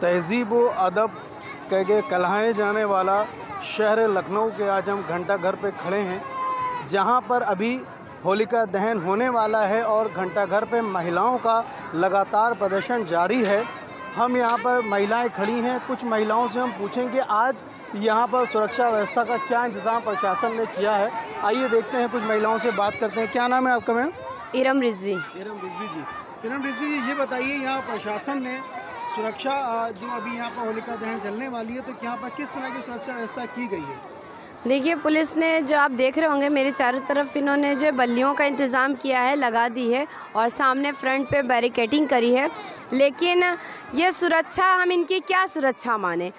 तहज़ीब व अदब कह के कहलाए जाने वाला शहर लखनऊ के आज हम घंटा घर पे खड़े हैं जहाँ पर अभी होलिका दहन होने वाला है और घंटा घर पे महिलाओं का लगातार प्रदर्शन जारी है। हम यहाँ पर महिलाएँ खड़ी हैं कुछ महिलाओं से हम पूछेंगे आज यहाँ पर सुरक्षा व्यवस्था का क्या इंतज़ाम प्रशासन ने किया है? आइए देखते हैं कुछ महिलाओं से बात करते हैं। क्या नाम है आपका मैम? इरम रिजवी। इरम रिजवी जी। इरम रिजवी जी ये बताइए यहाँ प्रशासन ने सुरक्षा जो अभी यहाँ पर होलिका दहन जलने वाली है तो यहाँ पर किस तरह की सुरक्षा व्यवस्था की गई है? देखिए, पुलिस ने जो आप देख रहे होंगे, मेरे चारों तरफ़ इन्होंने जो बल्लियों का इंतज़ाम किया है, लगा दी है और सामने फ्रंट पे बैरिकेटिंग करी है। लेकिन ये सुरक्षा, हम इनकी क्या सुरक्षा माने?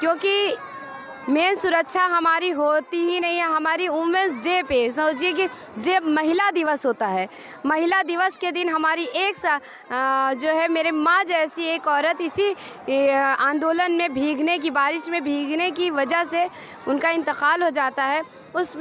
क्योंकि मेन सुरक्षा हमारी होती ही नहीं है हमारी वुमेंस डे पे। समझिए कि जब महिला दिवस होता है महिला दिवस के दिन हमारी एक सा आ, जो है मेरे माँ जैसी एक औरत इसी आंदोलन में भीगने की बारिश में भीगने की वजह से उनका इंतकाल हो जाता है। उस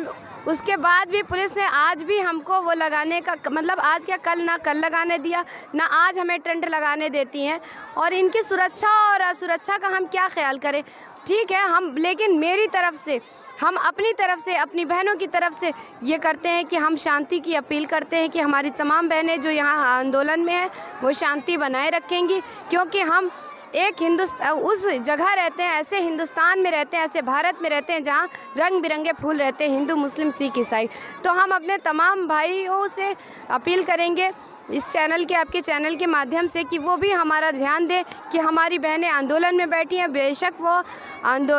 उसके बाद भी पुलिस ने आज भी हमको वो लगाने का मतलब आज क्या कल ना कल लगाने दिया, ना आज हमें टेंट लगाने देती हैं। और इनकी सुरक्षा और असुरक्षा का हम क्या ख्याल करें? ठीक है, हम, लेकिन मेरी तरफ़ से, हम अपनी तरफ़ से, अपनी बहनों की तरफ़ से ये करते हैं कि हम शांति की अपील करते हैं कि हमारी तमाम बहनें जो यहाँ आंदोलन में हैं, वो शांति बनाए रखेंगी, क्योंकि हम एक हिंदुस्तान उस जगह रहते हैं, ऐसे हिंदुस्तान में रहते हैं, ऐसे भारत में रहते हैं, जहाँ रंग बिरंगे फूल रहते हैं, हिंदू, मुस्लिम, सिख, ईसाई। तो हम अपने तमाम भाइयों से अपील करेंगे इस चैनल के, आपके चैनल के माध्यम से कि वो भी हमारा ध्यान दें कि हमारी बहनें आंदोलन में बैठी हैं, बेशक वो आंदो,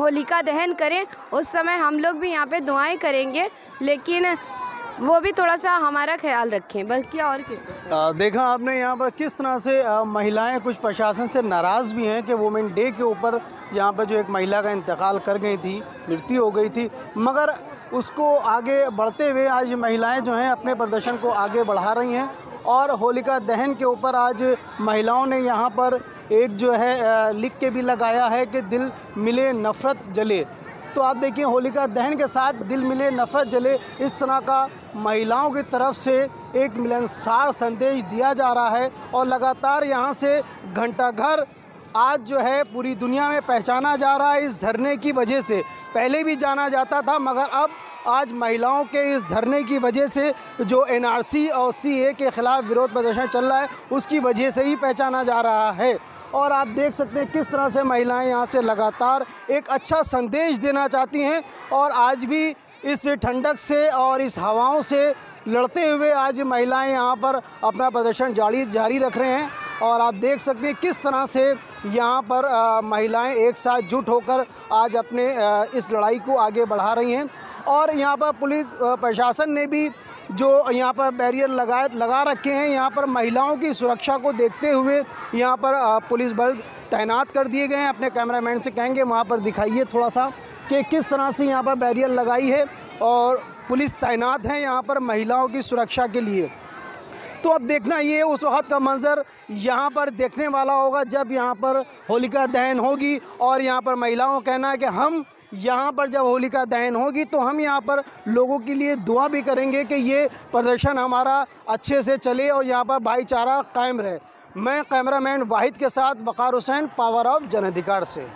होलिका दहन करें, उस समय हम लोग भी यहाँ पे दुआएँ करेंगे। लेकिन वो भी थोड़ा सा हमारा ख्याल रखें, बल्कि और किसी देखा आपने यहाँ पर किस तरह से महिलाएँ कुछ प्रशासन से नाराज़ भी हैं कि वुमेन डे के ऊपर यहाँ पर जो एक महिला का इंतकाल कर गई थी, मृत्यु हो गई थी। मगर उसको आगे बढ़ते हुए आज महिलाएँ जो हैं अपने प्रदर्शन को आगे बढ़ा रही हैं और होलिका दहन के ऊपर आज महिलाओं ने यहाँ पर एक जो है लिख के भी लगाया है कि दिल मिले नफ़रत जले। तो आप देखिए, होलिका दहन के साथ दिल मिले, नफ़रत जले। इस तरह का महिलाओं की तरफ़ से एक मिलनसार संदेश दिया जा रहा है और लगातार यहाँ से घंटाघर आज जो है पूरी दुनिया में पहचाना जा रहा है इस धरने की वजह से। पहले भी जाना जाता था, मगर अब आज महिलाओं के इस धरने की वजह से जो एनआरसी और सीए के ख़िलाफ़ विरोध प्रदर्शन चल रहा है, उसकी वजह से ही पहचाना जा रहा है। और आप देख सकते हैं किस तरह से महिलाएँ यहाँ से लगातार एक अच्छा संदेश देना चाहती हैं और आज भी इस ठंडक से और इस हवाओं से लड़ते हुए आज महिलाएँ यहाँ पर अपना प्रदर्शन जारी जारी रख रहे हैं। और आप देख सकते हैं किस तरह से यहाँ पर महिलाएँ एक साथ जुट होकर आज अपने इस लड़ाई को आगे बढ़ा रही हैं। और यहाँ पर पुलिस प्रशासन ने भी जो यहाँ पर बैरियर लगाए लगा रखे हैं, यहाँ पर महिलाओं की सुरक्षा को देखते हुए यहाँ पर पुलिस बल तैनात कर दिए गए हैं। अपने कैमरामैन से कहेंगे, वहाँ पर दिखाइए थोड़ा सा कि किस तरह से यहाँ पर बैरियर लगाई है और पुलिस तैनात है यहाँ पर महिलाओं की सुरक्षा के लिए। तो अब देखना ये उस वक्त का मंज़र यहाँ पर देखने वाला होगा जब यहाँ पर होलिका दहन होगी और यहाँ पर महिलाओं का कहना है कि हम यहाँ पर जब होलिका दहन होगी तो हम यहाँ पर लोगों के लिए दुआ भी करेंगे कि ये प्रदर्शन हमारा अच्छे से चले और यहाँ पर भाईचारा कायम रहे। मैं कैमरामैन वाहिद के साथ वक़ार हुसैन, पावर ऑफ़ जन अधिकार से।